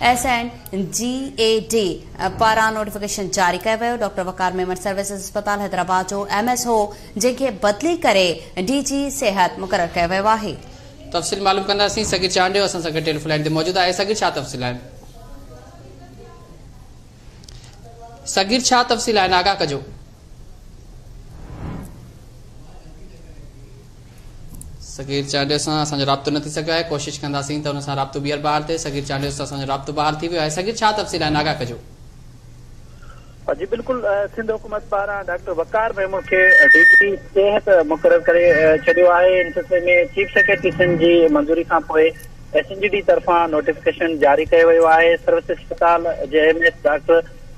S N G A D पारां notification जारी कयो वियो। डॉक्टर वकार मेमण सर्विसिस अस्पताल हैदराबाद जो एम एस ओ जंहिंखे बदिली करे डीजी सिहत मुक़ररु कयो वियो आहे। तफ़सील मालूम कंदासीं, सगीर चांडियो टेलीफोन लाइन ते मौजूदु सगीर तफ़सील आहिनि? सगीर तफ़सील आहिनि आगाह कजो। सगीर चांडियो सां असांजो राब्तो न थी सघियो आहे कोशिशि कंदासीं त हुन सां राब्तो ॿीहर ॿाहिरि थिए सगीर चांडियो सां असांजो राब्तो ॿाहिरि थी वियो आहे। सगीर छा तफ़सील आहिनि आगाह कजो। जी बिल्कुल सिंध हुकूमत पारां डॉक्टर वकार मेमून खे डीजी सिहत मुक़ररु करे छॾियो आहे। इन सिलसिले में चीफ सेक्रेटरी सिंध जी मंज़ूरी खां पोइ एस एन जी डी तरफ़ां नोटिफिकेशन जारी कयो वियो आहे। सर्विस अस्पताल जे M S doctor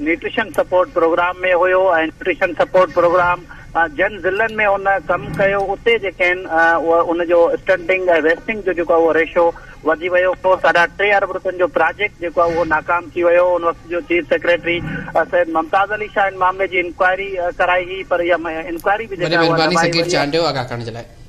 nutrition support programme में हुयो ऐं न्यूट्रिशन सपोर्ट प्रोग्राम जन ज़िलनि में उन कमु कयो। उते जेके आहिनि उहा उनजो स्टंटिंग ऐं वेस्टिंग जो जेको आहे उहो रेशो वधी वियो। पोइ साढा टे अरब रुपयनि जो प्रोजेक्ट जेको आहे उहो नाकाम थी वियो। उन वक़्त जो चीफ सेक्रेटरी सैयद मुमताज़ अली शाह इन मामले जी इंक्वायरी कराई हुई पर इहा इंक्वायरी बि जेका